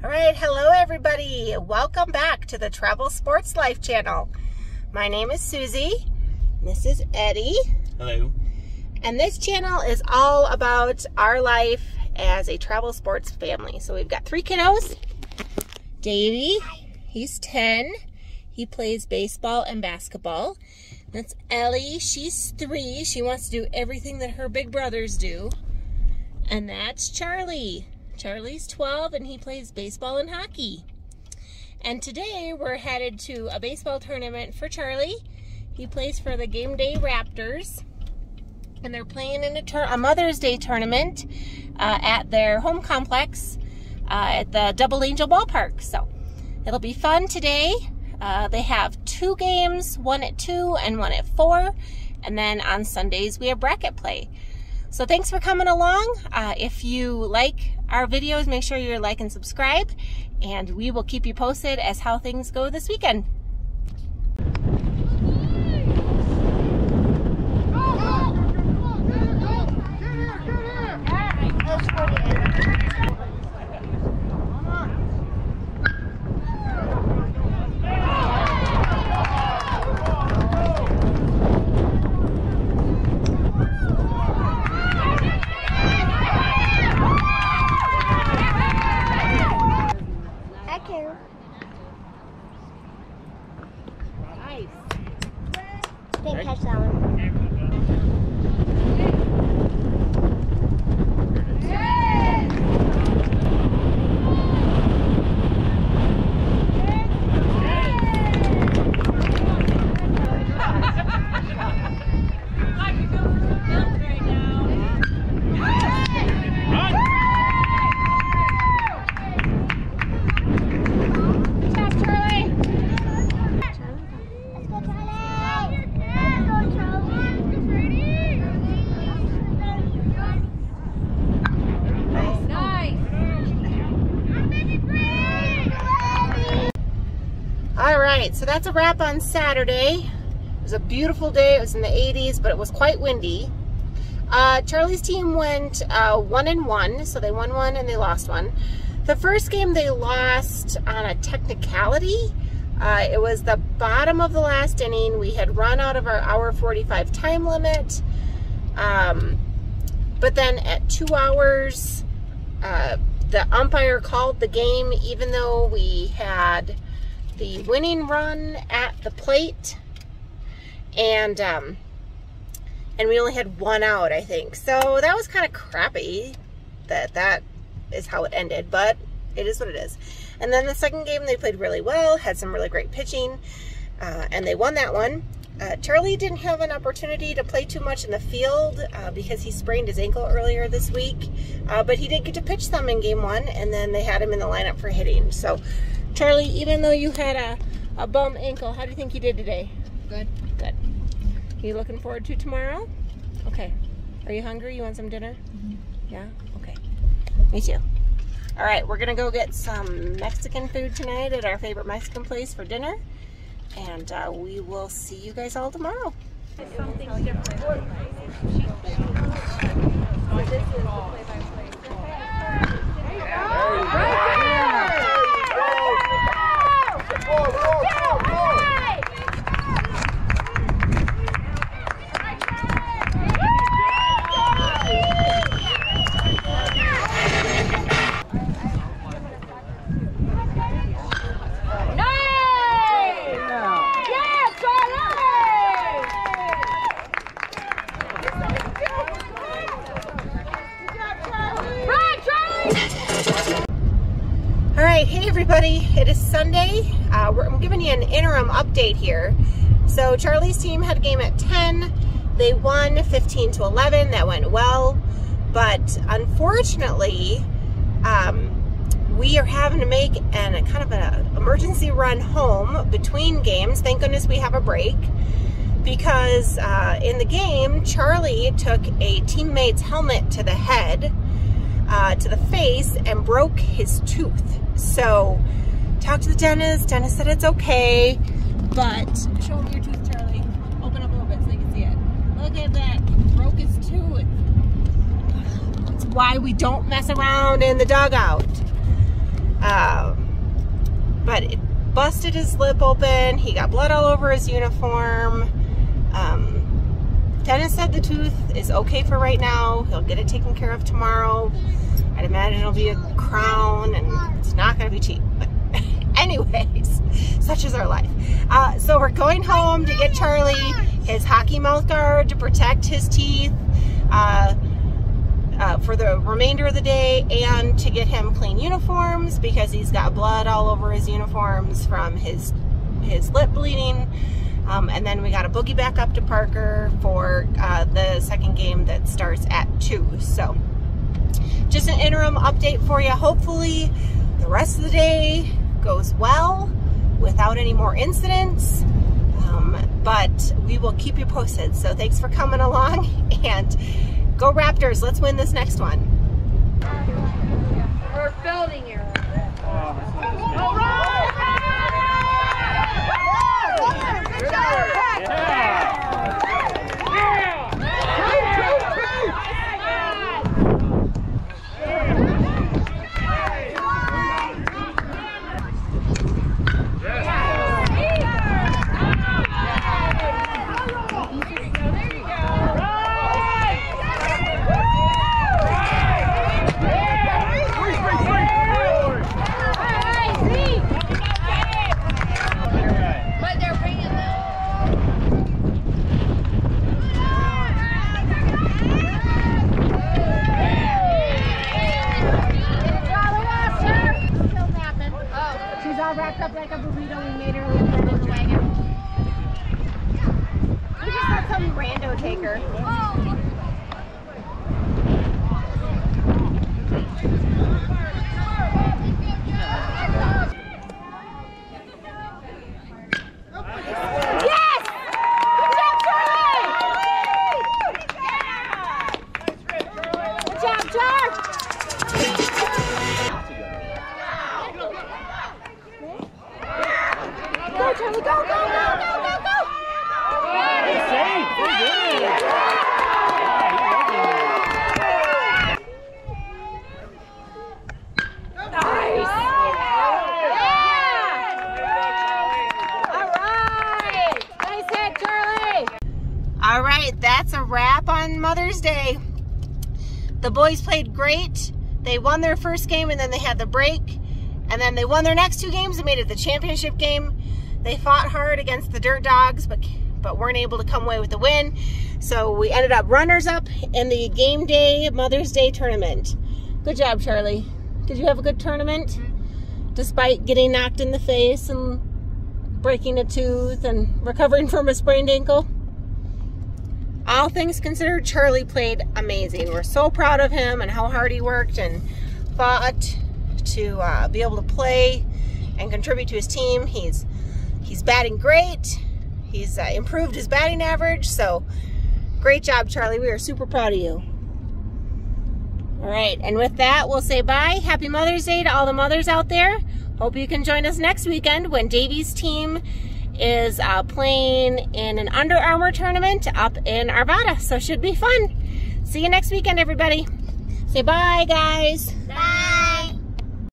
All right, hello everybody. Welcome back to the Travel Sports Life channel. My name is Susie. This is Eddie. Hello. And this channel is all about our life as a travel sports family. So we've got three kiddos. Davey, he's 10. He plays baseball and basketball. That's Ellie, she's three. She wants to do everything that her big brothers do. And that's Charlie. Charlie's 12 and he plays baseball and hockey. And today we're headed to a baseball tournament for Charlie. He plays for the Game Day Raptors. And they're playing in a, a Mother's Day tournament uh, at their home complex uh, at the Double Angel Ballpark. So it'll be fun today. Uh, they have two games, one at 2 and one at 4. And then on Sundays we have bracket play. So thanks for coming along. Uh, if you like our videos, make sure you like and subscribe, and we will keep you posted as how things go this weekend. Right, so that's a wrap on Saturday. It was a beautiful day. It was in the 80s, but it was quite windy. Uh, Charlie's team went uh, one and one, so they won one and they lost one. The first game they lost on a technicality. Uh, it was the bottom of the last inning. We had run out of our hour 45 time limit. Um, but then at two hours, uh, the umpire called the game even though we had the winning run at the plate. And, um, and we only had one out, I think. So that was kind of crappy that that is how it ended, but it is what it is. And then the second game, they played really well, had some really great pitching, uh, and they won that one. Uh, Charlie didn't have an opportunity to play too much in the field uh, because he sprained his ankle earlier this week, uh, but he did get to pitch some in game one, and then they had him in the lineup for hitting. So Charlie, even though you had a, a bum ankle, how do you think you did today? Good. Good. You looking forward to tomorrow? Okay. Are you hungry? You want some dinner? Mm -hmm. Yeah? Okay. Me too. All right, we're gonna go get some Mexican food tonight at our favorite Mexican place for dinner. And uh, we will see you guys all tomorrow. Something different. Everybody. It is Sunday. Uh, I'm giving you an interim update here. So Charlie's team had a game at 10. They won 15 to 11. That went well. But unfortunately, um, we are having to make an, a kind of an emergency run home between games. Thank goodness we have a break. Because uh, in the game, Charlie took a teammate's helmet to the head, uh, to the face, and broke his tooth. So, talk to the dentist. Dentist said it's okay, but show him your tooth, Charlie. Open up a little bit so you can see it. Look at that. He broke his tooth. That's why we don't mess around in the dugout. Uh, but it busted his lip open. He got blood all over his uniform. Um, Dennis said the tooth is okay for right now. He'll get it taken care of tomorrow. I'd imagine it'll be a crown and it's not going to be cheap. But anyways, such is our life. Uh, so we're going home to get Charlie his hockey mouth guard to protect his teeth. Uh, uh, for the remainder of the day and to get him clean uniforms because he's got blood all over his uniforms from his his lip bleeding. Um, and then we got a boogie back up to Parker for uh, the second game that starts at 2. So just an interim update for you. Hopefully the rest of the day goes well without any more incidents. Um, but we will keep you posted. So thanks for coming along and Go Raptors. Let's win this next one. We're building here. Mother's Day. The boys played great. They won their first game and then they had the break. And then they won their next two games and made it the championship game. They fought hard against the Dirt Dogs, but, but weren't able to come away with the win. So we ended up runners-up in the game day Mother's Day tournament. Good job, Charlie. Did you have a good tournament? Mm -hmm. Despite getting knocked in the face and breaking a tooth and recovering from a sprained ankle? All things considered, Charlie played amazing. We're so proud of him and how hard he worked and fought to uh, be able to play and contribute to his team. He's he's batting great. He's uh, improved his batting average. So great job, Charlie. We are super proud of you. All right, and with that, we'll say bye. Happy Mother's Day to all the mothers out there. Hope you can join us next weekend when Davy's team is uh, playing in an Under Armour tournament up in Arvada. So should be fun. See you next weekend, everybody. Say bye, guys. Bye.